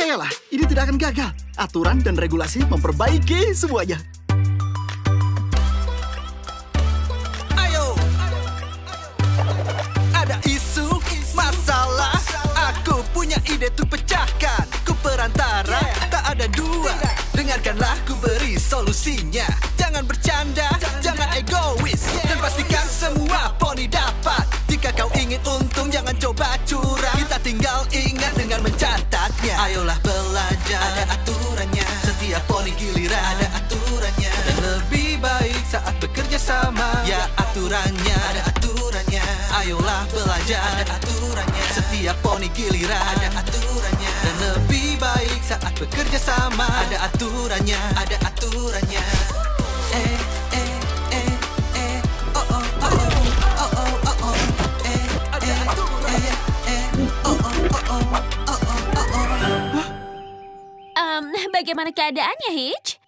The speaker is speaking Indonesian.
Percayalah, ini tidak akan gagal. Aturan dan regulasi memperbaiki semuanya. Ayo, ada isu, masalah. Aku punya ide tuh pecahkan. Ku perantara, tak ada dua. Dengarkanlah ku beri solusinya. Jangan bercanda, jangan egois. Dan pastikan semua poni dapat. Jika kau ingin untung, jangan coba curang. Kita tinggal ingat dengan mencatatnya. Ayolah belajar, ada aturannya. Setiap poni giliran, ada aturannya. Dan lebih baik saat bekerja sama. Ya aturannya, ada aturannya. Ayolah belajar, ada aturannya. Setiap poni giliran, ada aturannya. Dan lebih baik saat bekerja sama. Ada aturannya, ada aturannya. Eh, Bagaimana keadaannya, Hitch?